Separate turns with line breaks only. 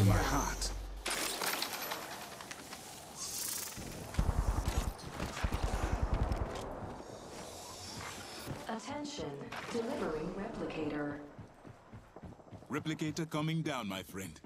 my heart.
Attention, delivering replicator.
Replicator coming down, my friend.